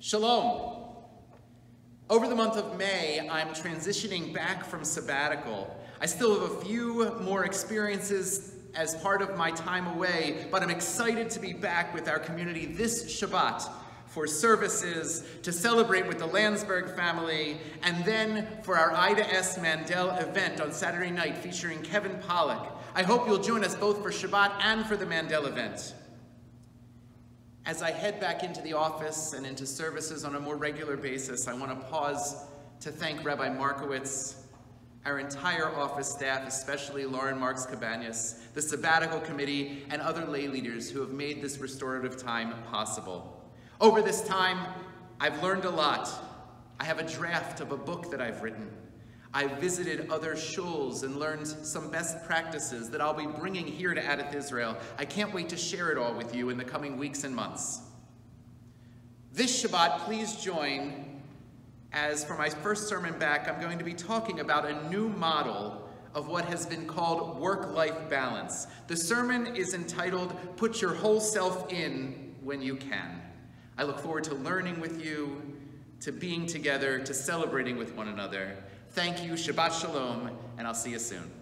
Shalom. Over the month of May, I'm transitioning back from sabbatical. I still have a few more experiences as part of my time away, but I'm excited to be back with our community this Shabbat for services, to celebrate with the Landsberg family, and then for our Ida S. Mandel event on Saturday night featuring Kevin Pollak. I hope you'll join us both for Shabbat and for the Mandel event. As I head back into the office and into services on a more regular basis, I want to pause to thank Rabbi Markowitz, our entire office staff, especially Lauren Marks Cabanas, the sabbatical committee, and other lay leaders who have made this restorative time possible. Over this time, I've learned a lot. I have a draft of a book that I've written. I've visited other shuls and learned some best practices that I'll be bringing here to Adath Israel. I can't wait to share it all with you in the coming weeks and months. This Shabbat, please join as for my first sermon back, I'm going to be talking about a new model of what has been called work-life balance. The sermon is entitled, Put Your Whole Self In When You Can. I look forward to learning with you, to being together, to celebrating with one another. Thank you, Shabbat Shalom, and I'll see you soon.